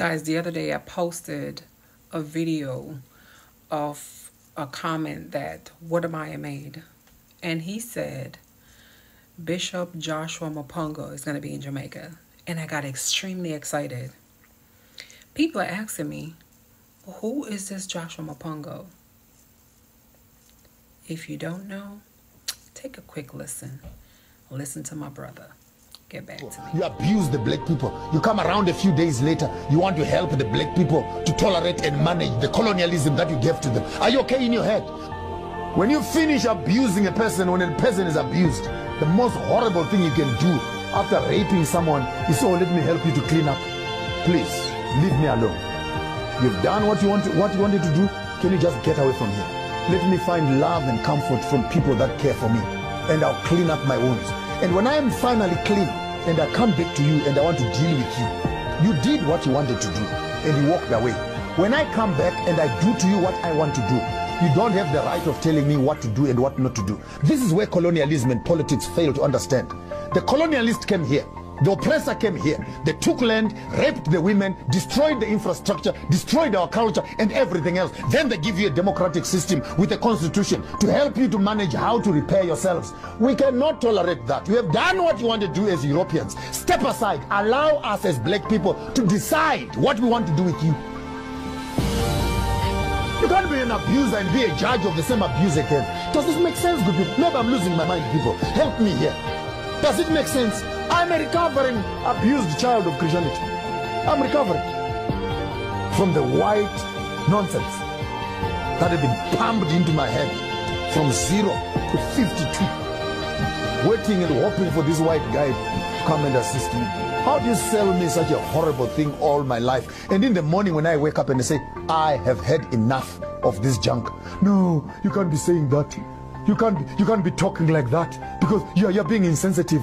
Guys, the other day I posted a video of a comment that Wode Maya made? And he said Bishop Joshua Maponga is going to be in Jamaica. And I got extremely excited. People are asking me, who is this Joshua Maponga? If you don't know, take a quick listen. Listen to my brother. Get back to me. You abuse the black people. You come around a few days later, you want to help the black people to tolerate and manage the colonialism that you gave to them. Are you okay in your head? When you finish abusing a person, when a person is abused, the most horrible thing you can do after raping someone is, oh, let me help you to clean up. Please, leave me alone. You've done what you, want to, what you wanted to do. Can you just get away from here? Let me find love and comfort from people that care for me. And I'll clean up my wounds. And when I am finally clean and I come back to you and I want to deal with you, you did what you wanted to do and you walked away. When I come back and I do to you what I want to do, you don't have the right of telling me what to do and what not to do. This is where colonialism and politics fail to understand. The colonialist came here the oppressor came here. They took land, raped the women, destroyed the infrastructure, destroyed our culture and everything else. Then they give you a democratic system with a constitution to help you to manage how to repair yourselves. We cannot tolerate that. You have done what you want to do as Europeans. Step aside. Allow us as black people to decide what we want to do with you. You can't be an abuser and be a judge of the same abuse again. Does this make sense, good people? Maybe I'm losing my mind, people. Help me here. Does it make sense? I'm a recovering abused child of Christianity. I'm recovering from the white nonsense that had been pumped into my head from zero to 52. Waiting and hoping for this white guy to come and assist me. How do you sell me such a horrible thing all my life? And in the morning when I wake up and I say, I have had enough of this junk. No, you can't be saying that. You can't you can't be talking like that because you're you're being insensitive.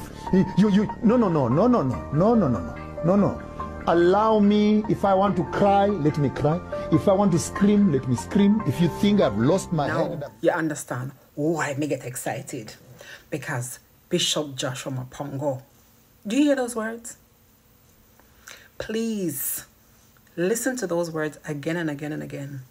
You you no no no no no no no no no no no. Allow me if I want to cry, let me cry. If I want to scream, let me scream. If you think I've lost my now, head, you understand why I get excited because Bishop Joshua Maponga. Do you hear those words? Please listen to those words again and again and again.